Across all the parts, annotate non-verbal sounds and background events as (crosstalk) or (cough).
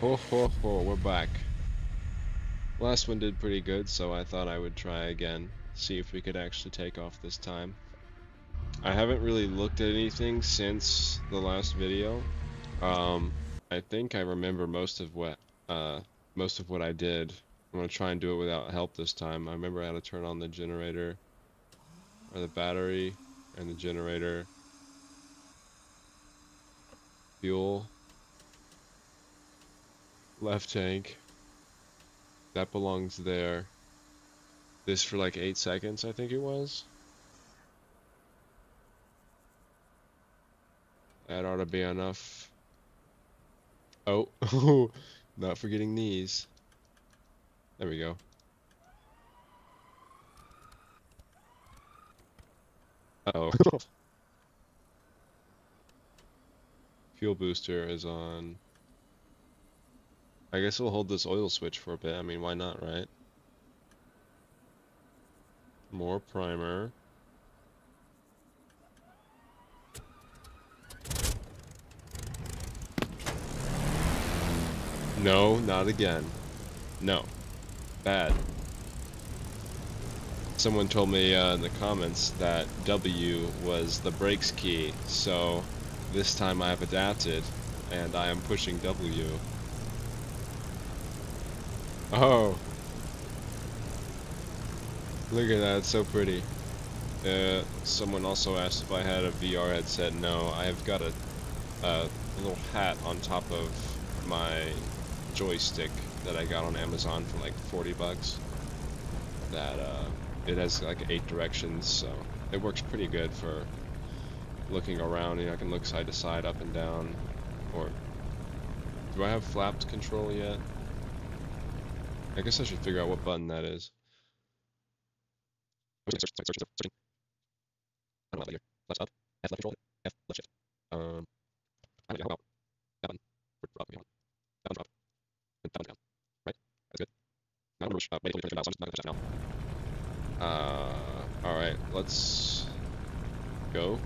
Ho ho ho, we're back. Last one did pretty good, so I thought I would try again. See if we could actually take off this time. I haven't really looked at anything since the last video. Um, I think I remember most of what, uh, most of what I did. I'm gonna try and do it without help this time. I remember how to turn on the generator, or the battery, and the generator. Fuel. Left tank. That belongs there. This for like 8 seconds, I think it was. That ought to be enough. Oh, (laughs) not forgetting these. There we go. Uh oh (laughs) Fuel booster is on. I guess we'll hold this oil switch for a bit. I mean, why not, right? More primer. No, not again. No. Bad. Someone told me uh, in the comments that W was the brakes key, so this time I have adapted, and I am pushing W. Oh. Look at that, it's so pretty. Uh, someone also asked if I had a VR headset. No, I've got a, a little hat on top of my joystick that I got on Amazon for like 40 bucks. That, uh, it has like eight directions, so it works pretty good for looking around. You know, I can look side to side, up and down, or... Do I have flapped control yet? I guess I should figure out what button that is. I here. Left up, F left control, F left shift. Um, I don't know about that one. That one drop. That one down. Right? That's good. Uh, out, so I'm just not now. Uh, alright, let's go.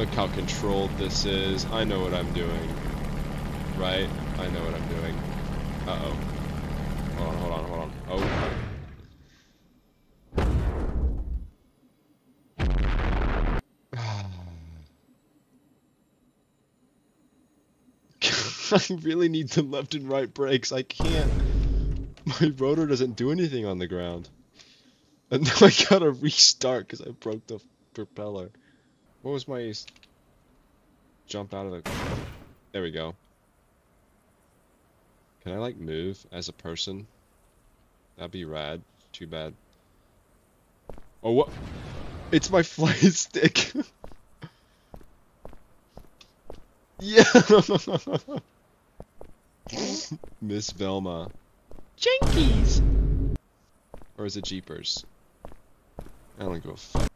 Look how controlled this is. I know what I'm doing. Right? I know what I'm doing. Uh-oh. Hold on, hold on, hold on. Oh. (sighs) I really need the left and right brakes. I can't. My rudder doesn't do anything on the ground. And now I gotta restart because I broke the propeller. What was my jump out of the... There we go. Can I like move as a person? That'd be rad. Too bad. Oh, what? It's my (laughs) flight stick. yeah. (laughs) Miss Velma. Jinkies. Or is it Jeepers? I don't give a fuck.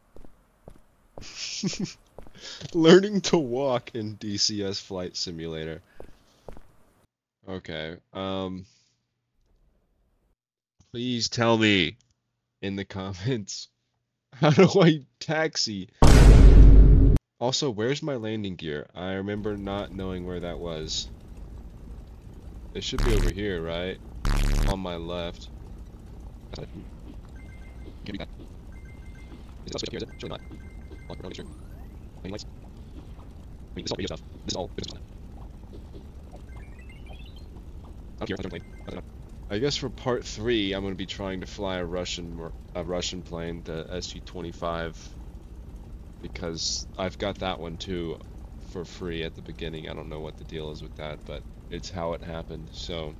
(laughs) Learning to walk in DCS Flight Simulator. Okay, um... Please tell me in the comments. (laughs) How do I taxi? Also, where's my landing gear? I remember not knowing where that was. It should be over here, right? On my left. Give me that. Is it here, is it? Surely not. I'll sure. Lights? I mean, this is all stuff. This is all business. I guess for part three, I'm going to be trying to fly a Russian a Russian plane, the Su-25, because I've got that one too for free at the beginning. I don't know what the deal is with that, but it's how it happened. So,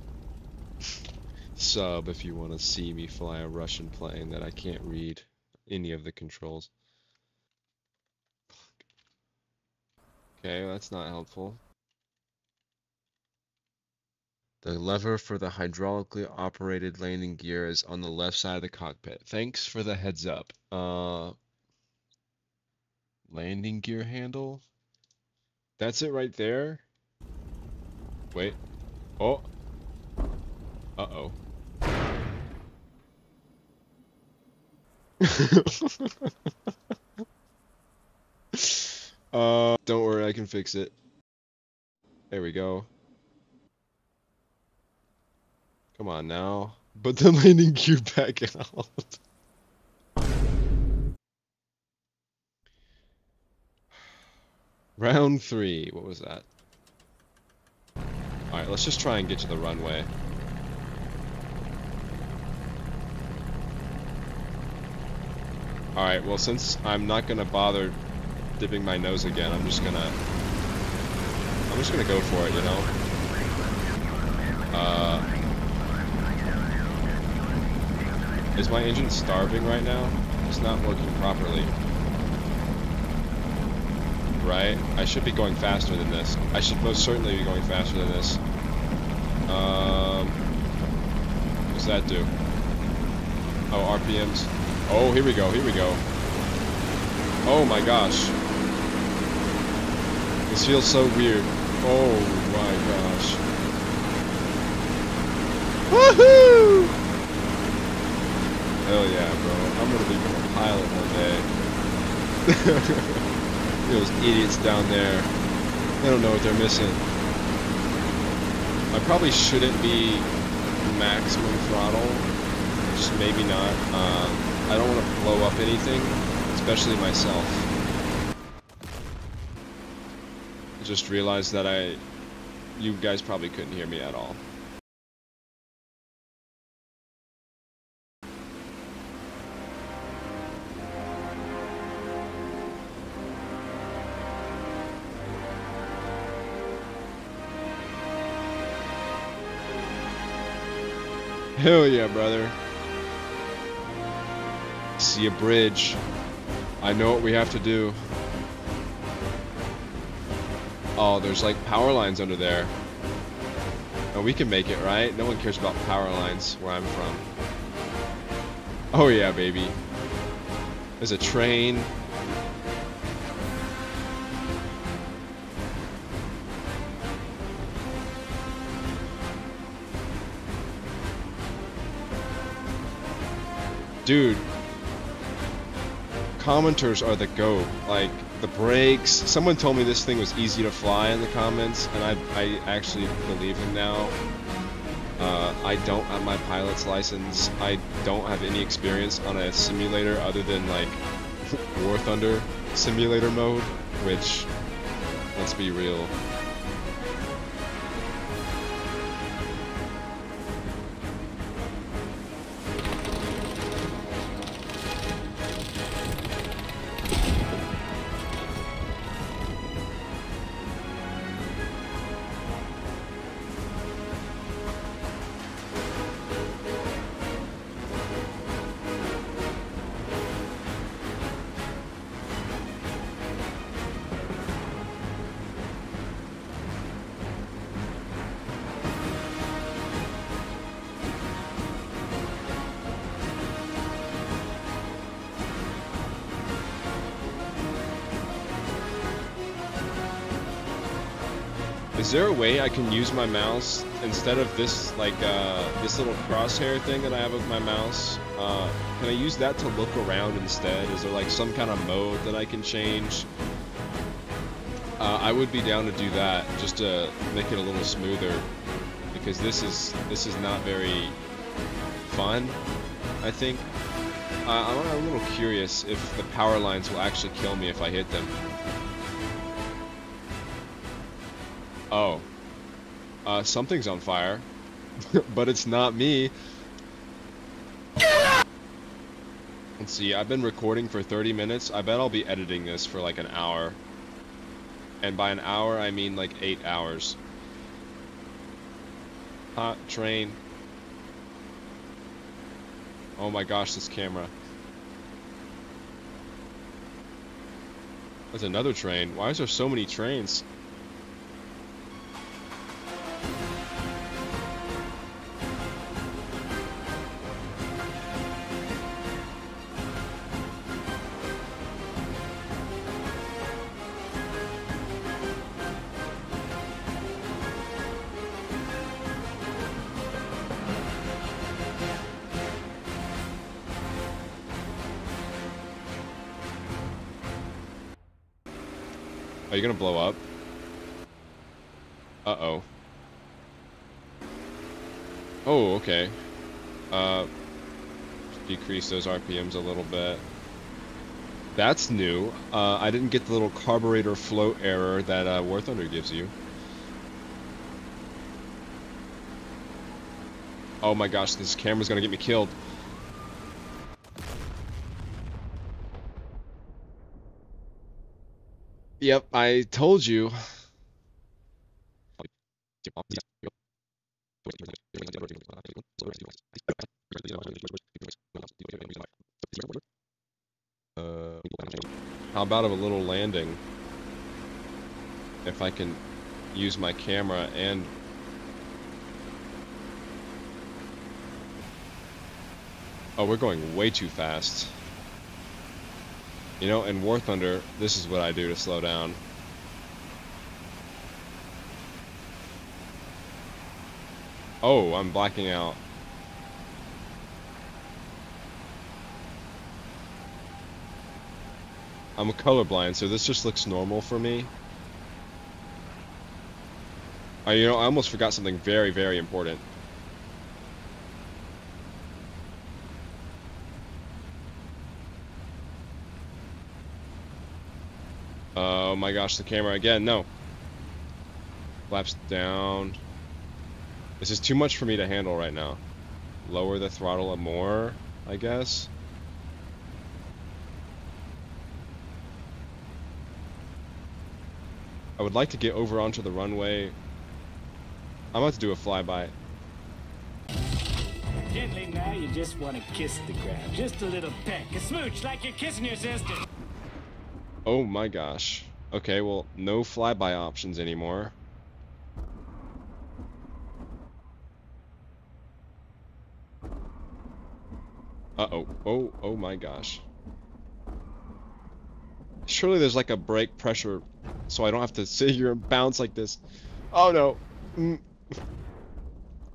sub if you want to see me fly a Russian plane that I can't read any of the controls. Okay, that's not helpful. The lever for the hydraulically operated landing gear is on the left side of the cockpit. Thanks for the heads up. Uh, landing gear handle? That's it right there? Wait. Oh. Uh-oh. (laughs) (laughs) Uh, don't worry, I can fix it. There we go. Come on now. Put the (laughs) landing gear back out. (sighs) Round three. What was that? Alright, let's just try and get to the runway. Alright, well since I'm not gonna bother dipping my nose again, I'm just gonna... I'm just gonna go for it, you know? Uh... Is my engine starving right now? It's not working properly right? I should be going faster than this. I should most certainly be going faster than this. Um, what's that do? Oh, RPMs. Oh, here we go, here we go. Oh my gosh. This feels so weird. Oh my gosh. Woohoo! Hell yeah, bro. I'm gonna become a pilot one day. (laughs) Those idiots down there. They don't know what they're missing. I probably shouldn't be maximum throttle. Just maybe not. Uh, I don't want to blow up anything, especially myself. Just realized that I... You guys probably couldn't hear me at all. Hell yeah, brother. See a bridge. I know what we have to do. Oh, there's like power lines under there. Oh, we can make it, right? No one cares about power lines where I'm from. Oh yeah, baby. There's a train. dude, commenters are the goat. Like the brakes. Someone told me this thing was easy to fly in the comments, and I I actually believe him now. Uh, I don't have my pilot's license. I don't have any experience on a simulator other than like (laughs) War Thunder simulator mode, which, let's be real, Is there a way I can use my mouse instead of this like uh, this little crosshair thing that I have with my mouse? Uh, can I use that to look around instead? Is there like some kind of mode that I can change? Uh, I would be down to do that just to make it a little smoother because this is this is not very fun. I think uh, I'm a little curious if the power lines will actually kill me if I hit them. Oh. Uh, something's on fire. (laughs) but it's not me. Let's see, I've been recording for 30 minutes. I bet I'll be editing this for like an hour. And by an hour, I mean like 8 hours. Hot train. Oh my gosh, this camera. There's another train. Why is there so many trains? Are you gonna blow up? Uh-oh. Oh, okay. Uh, decrease those RPMs a little bit. That's new. Uh, I didn't get the little carburetor float error that uh, War Thunder gives you. Oh my gosh, this camera's gonna get me killed. Yep, I told you. Uh, how about a little landing? If I can use my camera and... Oh, we're going way too fast. You know, in War Thunder, this is what I do to slow down. Oh, I'm blacking out. I'm colorblind, so this just looks normal for me. I, you know, I almost forgot something very, very important. Oh my gosh, the camera again, no. Flaps down. This is too much for me to handle right now. Lower the throttle a more, I guess. I would like to get over onto the runway. I'm about to do a flyby. Gently now, you just want to kiss the ground. Just a little peck, a smooch like you're kissing your sister. Oh my gosh. Okay, well, no flyby options anymore. Uh-oh. Oh, oh my gosh. Surely there's like a brake pressure so I don't have to (laughs) sit here and bounce like this. Oh no. Mm.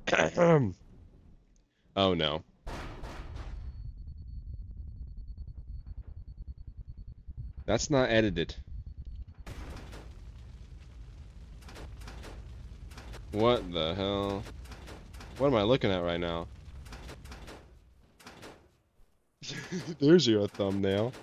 (clears throat) oh no. That's not edited. What the hell? What am I looking at right now? (laughs) There's your thumbnail.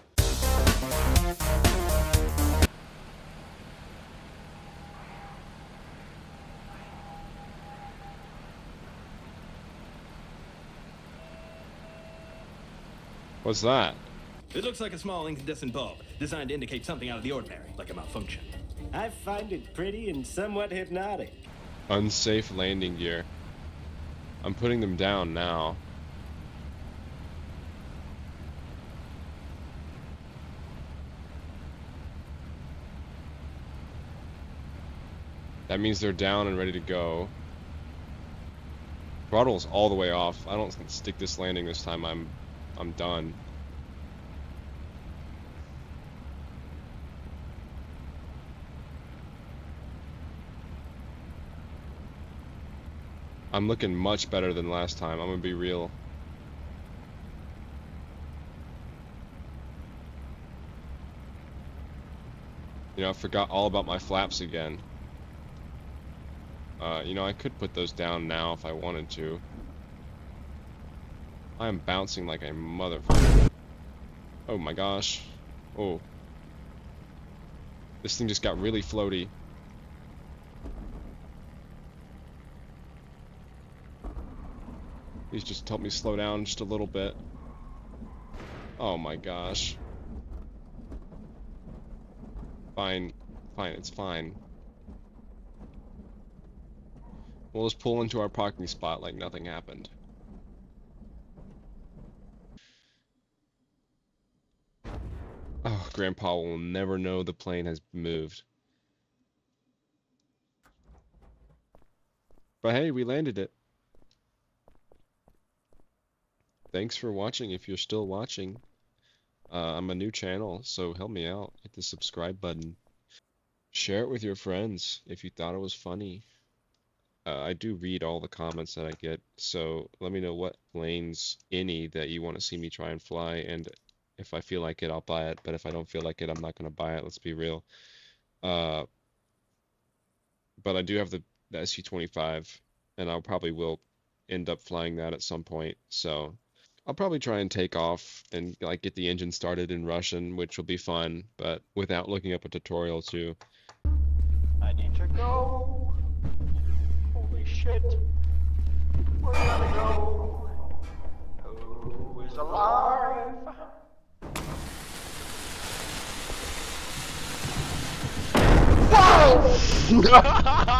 What's that? It looks like a small incandescent bulb, designed to indicate something out of the ordinary, like a malfunction. I find it pretty and somewhat hypnotic. Unsafe landing gear. I'm putting them down now. That means they're down and ready to go. Throttle's all the way off. I don't stick this landing this time. I'm I'm done. I'm looking much better than last time, I'm gonna be real. You know, I forgot all about my flaps again. Uh, you know, I could put those down now if I wanted to. I am bouncing like a motherfucker. Oh my gosh. Oh. This thing just got really floaty. Please just help me slow down just a little bit. Oh my gosh. Fine. Fine, it's fine. We'll just pull into our parking spot like nothing happened. Oh, Grandpa will never know the plane has moved. But hey, we landed it. Thanks for watching if you're still watching. Uh, I'm a new channel, so help me out. Hit the subscribe button. Share it with your friends if you thought it was funny. Uh, I do read all the comments that I get, so let me know what planes, any, that you want to see me try and fly, and if I feel like it, I'll buy it. But if I don't feel like it, I'm not going to buy it. Let's be real. Uh, but I do have the, the SU-25, and I probably will end up flying that at some point. So I'll probably try and take off and like get the engine started in Russian, which will be fun, but without looking up a tutorial too. I need to go. Holy shit. Where do I go? Who is alive? Whoa! (laughs)